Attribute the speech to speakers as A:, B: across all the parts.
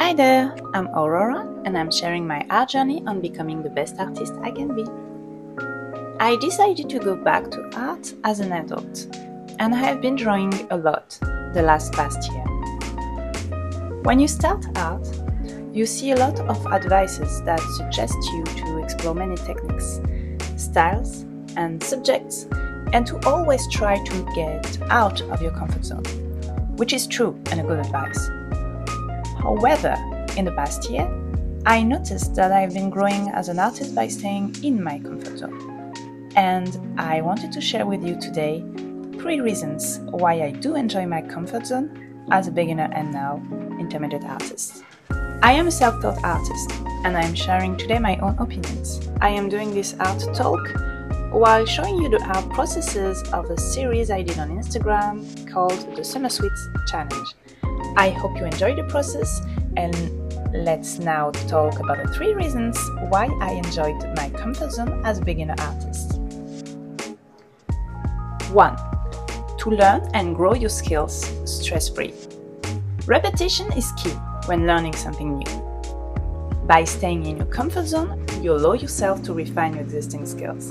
A: Hi there, I'm Aurora and I'm sharing my art journey on becoming the best artist I can be. I decided to go back to art as an adult and I have been drawing a lot the last past year. When you start art, you see a lot of advices that suggest you to explore many techniques, styles, and subjects, and to always try to get out of your comfort zone, which is true and a good advice. However, in the past year, I noticed that I've been growing as an artist by staying in my comfort zone. And I wanted to share with you today three reasons why I do enjoy my comfort zone as a beginner and now intermediate artist. I am a self taught artist and I am sharing today my own opinions. I am doing this art talk while showing you the art processes of a series I did on Instagram called the Summer Sweets Challenge. I hope you enjoy the process and let's now talk about the three reasons why I enjoyed my comfort zone as a beginner artist. 1. To learn and grow your skills stress free. Repetition is key when learning something new. By staying in your comfort zone, you allow yourself to refine your existing skills.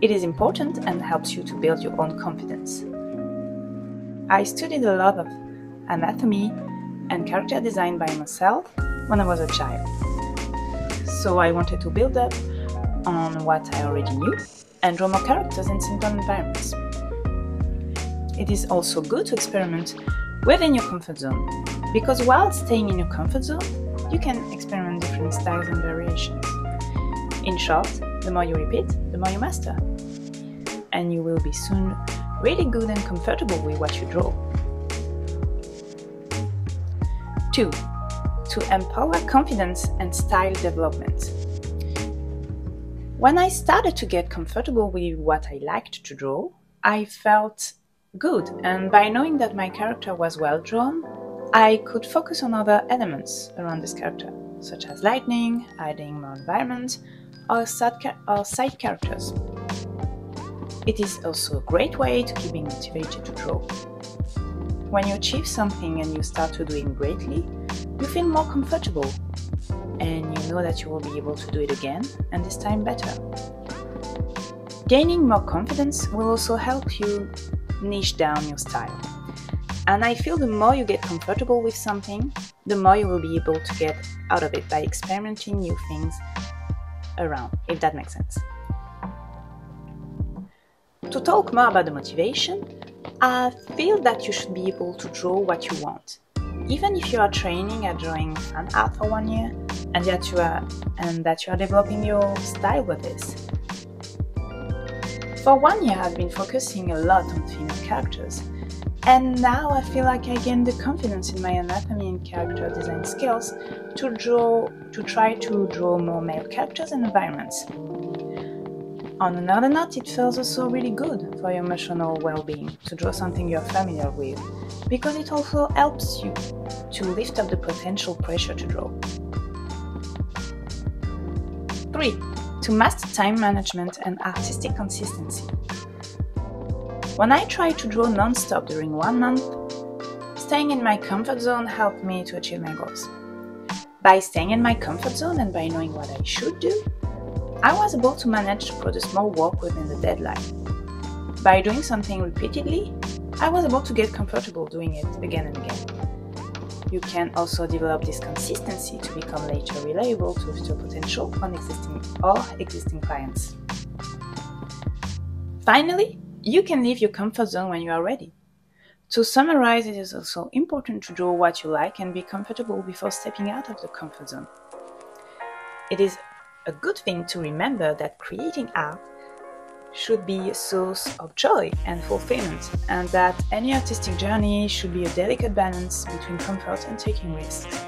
A: It is important and helps you to build your own confidence. I studied a lot of anatomy and character design by myself when I was a child. So I wanted to build up on what I already knew and draw more characters in simple environments. It is also good to experiment within your comfort zone because while staying in your comfort zone, you can experiment different styles and variations. In short, the more you repeat, the more you master. And you will be soon really good and comfortable with what you draw. 2. To empower confidence and style development. When I started to get comfortable with what I liked to draw, I felt good, and by knowing that my character was well drawn, I could focus on other elements around this character, such as lighting, adding more environment, or side, characters. It is also a great way to keep being motivated to draw. When you achieve something and you start to doing greatly, you feel more comfortable and you know that you will be able to do it again and this time better. Gaining more confidence will also help you niche down your style. And I feel the more you get comfortable with something, the more you will be able to get out of it by experimenting new things around, if that makes sense. To talk more about the motivation, I feel that you should be able to draw what you want. Even if you are training at drawing an art for one year and that you are and that you are developing your style with this. For one year I've been focusing a lot on female characters and now I feel like I gained the confidence in my anatomy and character design skills to draw to try to draw more male characters and environments. On another note, it feels also really good for your emotional well-being to draw something you're familiar with, because it also helps you to lift up the potential pressure to draw. 3. To master time management and artistic consistency. When I tried to draw non-stop during one month, staying in my comfort zone helped me to achieve my goals. By staying in my comfort zone and by knowing what I should do, I was able to manage to produce more work within the deadline. By doing something repeatedly, I was able to get comfortable doing it again and again. You can also develop this consistency to become later reliable to your potential on existing or existing clients. Finally, you can leave your comfort zone when you are ready. To summarize, it is also important to draw what you like and be comfortable before stepping out of the comfort zone. It is a good thing to remember that creating art should be a source of joy and fulfillment, and that any artistic journey should be a delicate balance between comfort and taking risks.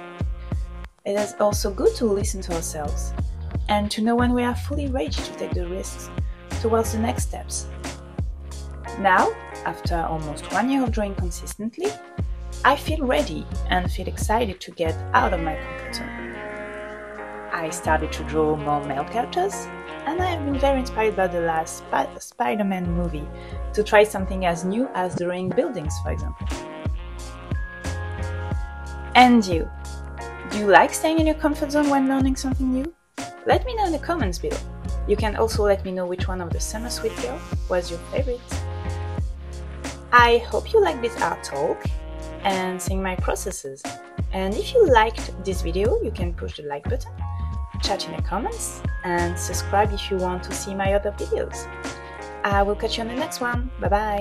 A: It is also good to listen to ourselves and to know when we are fully ready to take the risks towards the next steps now, after almost one year of drawing consistently, I feel ready and feel excited to get out of my comfort zone. I started to draw more male characters, and I have been very inspired by the last Sp- Spider Man movie to try something as new as drawing buildings, for example. And you, Do you like staying in your comfort zone when learning something new? Let me know in the comments below. You can also let me know which one of the Summer Sweet Girl was your favorite. I hope you liked this art talk and seeing my processes. And if you liked this video, you can push the like button, chat in the comments, and subscribe if you want to see my other videos. I will catch you on the next one. Bye bye!